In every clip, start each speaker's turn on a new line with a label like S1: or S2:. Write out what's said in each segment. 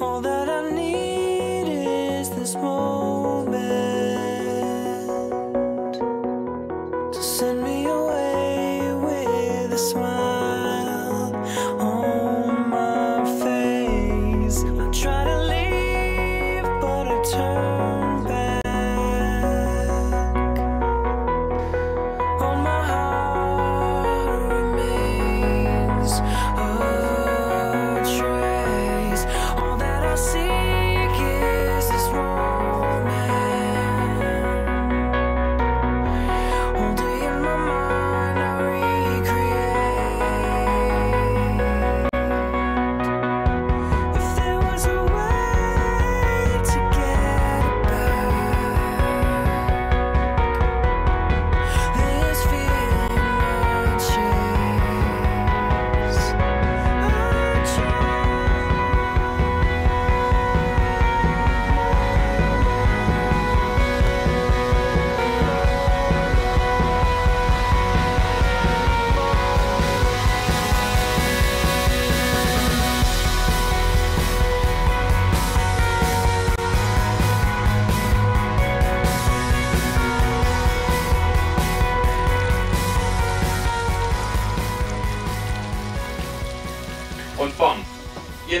S1: all that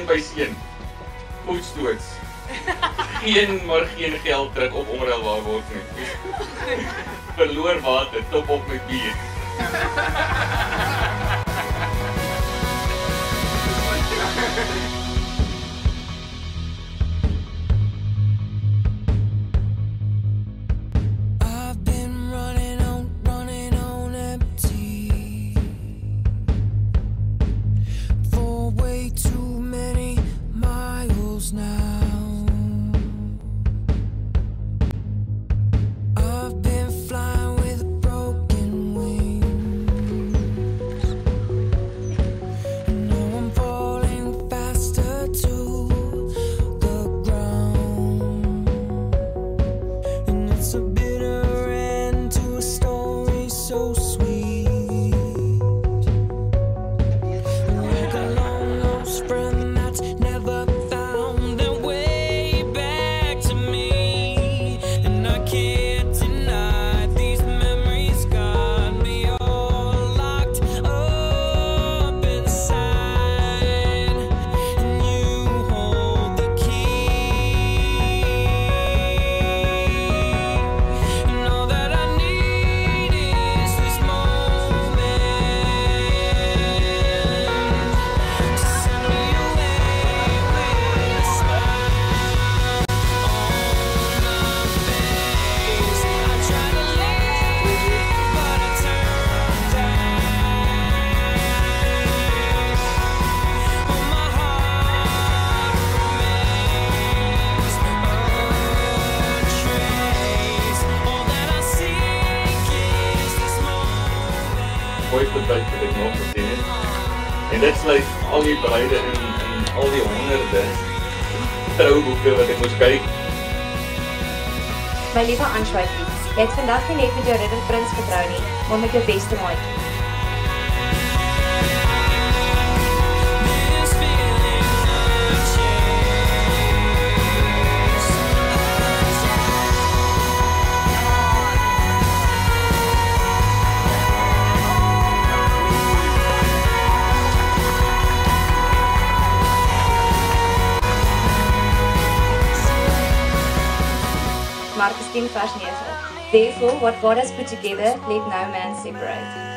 S2: een by seën. Voetstoots. Geen maar geen geld druk op omruil waar word nie. Verloor water, top op met bier.
S1: so sweet.
S2: mooiste tyd wat ek nog gesien het. En dit sluit al die bruide in en al die honderde trouboeke wat ek moes kyk.
S3: My liewe Anshuitjie, jy het vandag nie net met jou ridderprins getrou nie, maar met jou beste maatjie. Therefore, what God has put together, let no man separate.